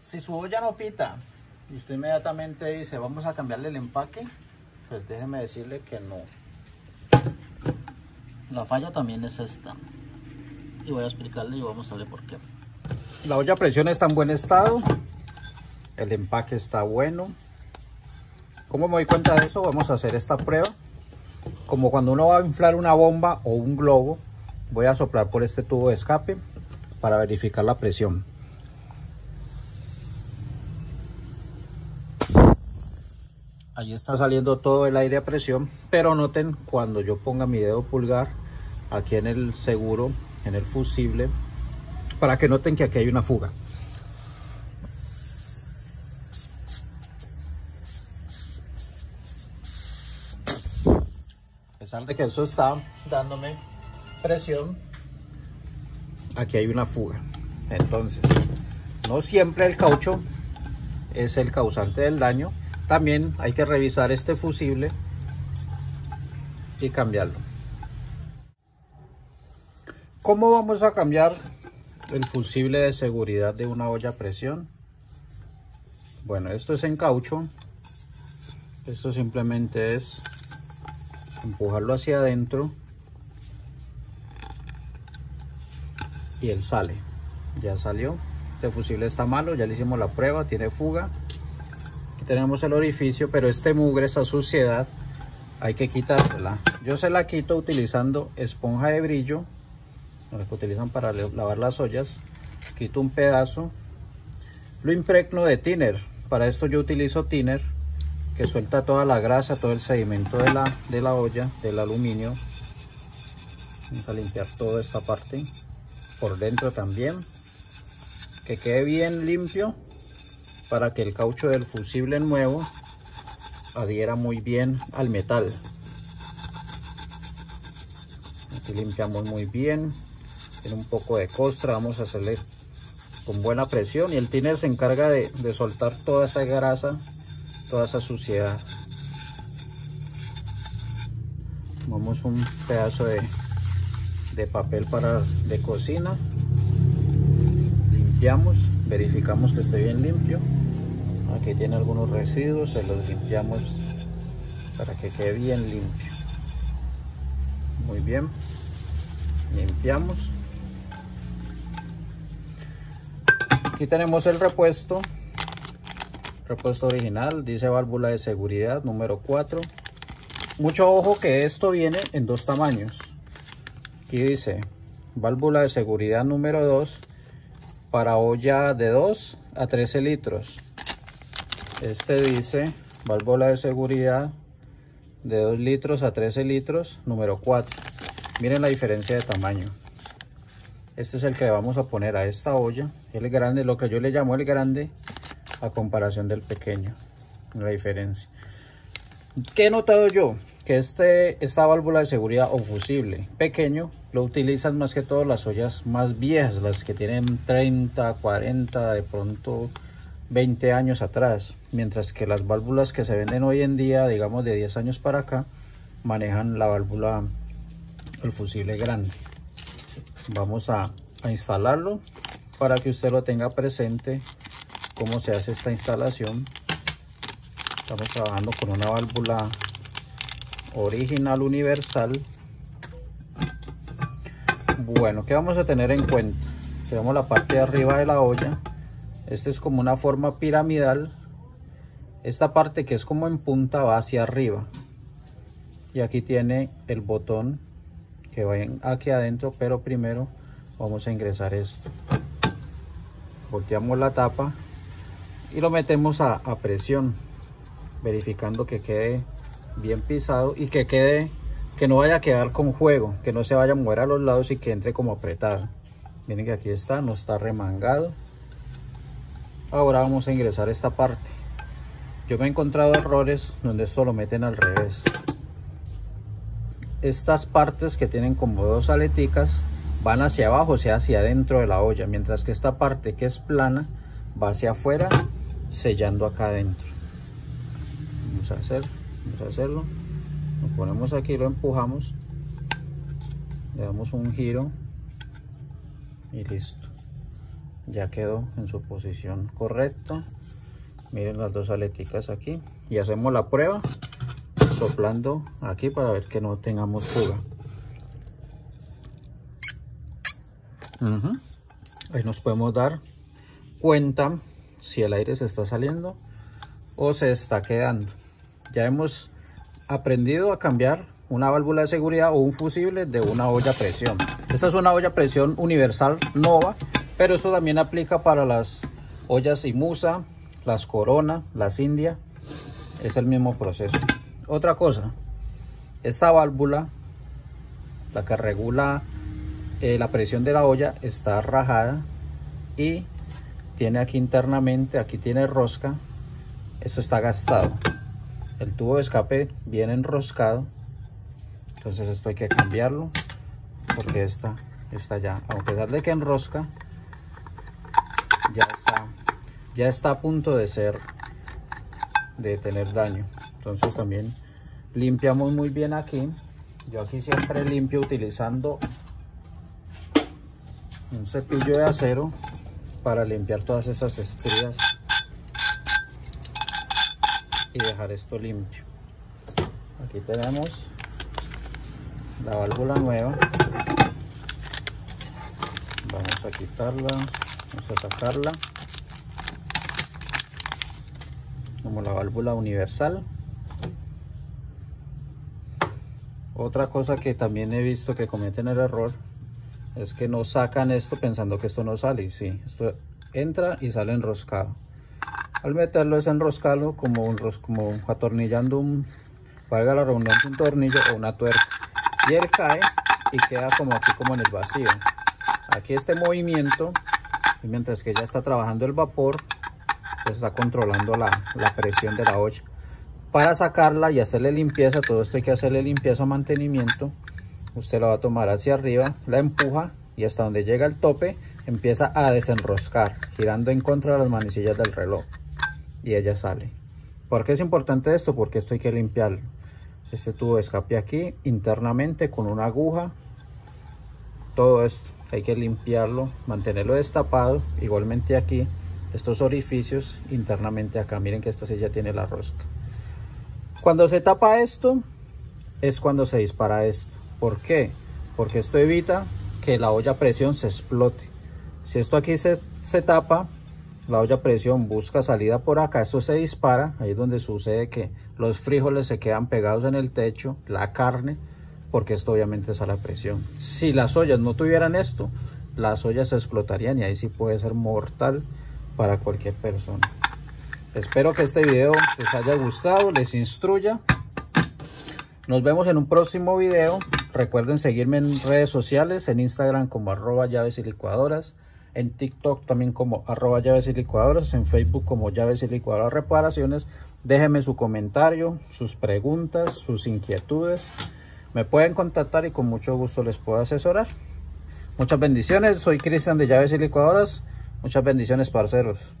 Si su olla no pita y usted inmediatamente dice vamos a cambiarle el empaque, pues déjeme decirle que no. La falla también es esta. Y voy a explicarle y vamos a ver por qué. La olla presión está en buen estado. El empaque está bueno. ¿Cómo me doy cuenta de eso? Vamos a hacer esta prueba. Como cuando uno va a inflar una bomba o un globo, voy a soplar por este tubo de escape para verificar la presión. Ahí está saliendo todo el aire a presión, pero noten cuando yo ponga mi dedo pulgar aquí en el seguro, en el fusible, para que noten que aquí hay una fuga. A pesar de que eso está dándome presión, aquí hay una fuga. Entonces, no siempre el caucho es el causante del daño. También hay que revisar este fusible y cambiarlo. ¿Cómo vamos a cambiar el fusible de seguridad de una olla a presión? Bueno, esto es en caucho. Esto simplemente es empujarlo hacia adentro y él sale. Ya salió. Este fusible está malo, ya le hicimos la prueba, tiene fuga. Tenemos el orificio, pero este mugre, esta suciedad, hay que quitársela. Yo se la quito utilizando esponja de brillo la que utilizan para lavar las ollas. Quito un pedazo. Lo impregno de thinner para esto yo utilizo thinner que suelta toda la grasa todo el sedimento de la, de la olla del aluminio. Vamos a limpiar toda esta parte por dentro también. Que quede bien limpio para que el caucho del fusible nuevo adhiera muy bien al metal aquí limpiamos muy bien tiene un poco de costra, vamos a hacerle con buena presión y el tiner se encarga de, soltar toda esa grasa, toda esa suciedad. Tomamos un pedazo de, de papel para de cocina, limpiamos, verificamos que esté bien limpio. Aquí tiene algunos residuos, se los limpiamos para que quede bien limpio. Muy bien, limpiamos Aquí tenemos el repuesto. Repuesto original, dice válvula de seguridad número 4. Mucho ojo que esto viene en dos tamaños. Aquí dice válvula de seguridad número 2 para olla de 2 a 13 litros. Este dice válvula de seguridad de 2 litros a 13 litros número 4. Miren la diferencia de tamaño. Este es el que vamos a poner a esta olla. El grande, lo que yo le llamo el grande a comparación del pequeño. La diferencia. ¿Qué he notado yo? Que este, esta válvula de seguridad o fusible pequeño lo utilizan más que todo las ollas más viejas, las que tienen 30, 40, de pronto 20 años atrás. Mientras que las válvulas que se venden hoy en día, digamos de 10 años para acá, manejan la válvula, el fusible grande. Vamos a, instalarlo para que usted lo tenga presente cómo se hace esta instalación. Estamos trabajando con una válvula original universal. Bueno que vamos a tener en cuenta tenemos la parte de arriba de la olla este es como una forma piramidal. Esta parte que es como en punta va hacia arriba. Y aquí tiene el botón que vayan aquí adentro pero primero vamos a ingresar esto. Volteamos la tapa y lo metemos a, presión verificando que quede bien pisado y que quede que no vaya a quedar con juego que no se vaya a mover a los lados y que entre como apretado miren que aquí está no está remangado ahora vamos a ingresar esta parte yo me he encontrado errores donde esto lo meten al revés estas partes que tienen como dos aleticas van hacia abajo, o sea, hacia adentro de la olla, mientras que esta parte que es plana va hacia afuera, sellando acá adentro. Vamos a hacer, vamos a hacerlo. Lo ponemos aquí, lo empujamos, le damos un giro y listo. Ya quedó en su posición correcta. Miren las dos aleticas aquí. Y hacemos la prueba soplando aquí para ver que no tengamos fuga. Ahí nos podemos dar cuenta si el aire se está saliendo o se está quedando. Ya hemos aprendido a cambiar una válvula de seguridad o un fusible de una olla presión. Esta es una olla a presión universal nova pero esto también aplica para las ollas Imusa las Corona, las India, es el mismo proceso. Otra cosa, esta válvula, la que regula eh, la presión de la olla, está rajada y tiene aquí internamente, aquí tiene rosca, esto está gastado. El tubo de escape viene enroscado, entonces esto hay que cambiarlo porque esta está ya, aunque darle que enrosca, ya está ya está a punto de ser de tener daño. Entonces también limpiamos muy bien aquí. Yo aquí siempre limpio utilizando un cepillo de acero para limpiar todas esas estrías y dejar esto limpio. Aquí tenemos la válvula nueva. Vamos a quitarla vamos a sacarla como la válvula universal. Otra cosa que también he visto que cometen el error es que no sacan esto pensando que esto no sale. Sí, esto entra y sale enroscado. Al meterlo es enroscarlo como, un, como atornillando un valga la redundancia un tornillo o una tuerca. Y él cae y queda como aquí como en el vacío. Aquí este movimiento mientras que ya está trabajando el vapor está controlando la, presión de la olla. Para sacarla y hacerle limpieza todo esto hay que hacerle limpieza mantenimiento. Usted la va a tomar hacia arriba la empuja y hasta donde llega el tope empieza a desenroscar girando en contra de las manecillas del reloj. Y ella sale. ¿por qué es importante esto? porque esto hay que limpiarlo. Este tubo de escape aquí internamente con una aguja todo esto hay que limpiarlo mantenerlo destapado igualmente aquí estos orificios internamente acá. Miren que esta silla tiene la rosca. Cuando se tapa esto, es cuando se dispara esto. ¿Por qué? Porque esto evita que la olla presión se explote. Si esto aquí se, se tapa, la olla presión busca salida por acá, esto se dispara, ahí es donde sucede que los frijoles se quedan pegados en el techo, la carne, porque esto obviamente es a la presión. Si las ollas no tuvieran esto, las ollas se explotarían y ahí sí puede ser mortal para cualquier persona. Espero que este video les haya gustado, les instruya. Nos vemos en un próximo video. Recuerden seguirme en redes sociales, en Instagram como arroba llaves y licuadoras, en TikTok también como arroba llaves y licuadoras, en Facebook como llaves y licuadoras reparaciones. Déjenme su comentario, sus preguntas, sus inquietudes. Me pueden contactar y con mucho gusto les puedo asesorar. Muchas bendiciones, soy Cristian de Llaves y Licuadoras. Muchas bendiciones, parceros.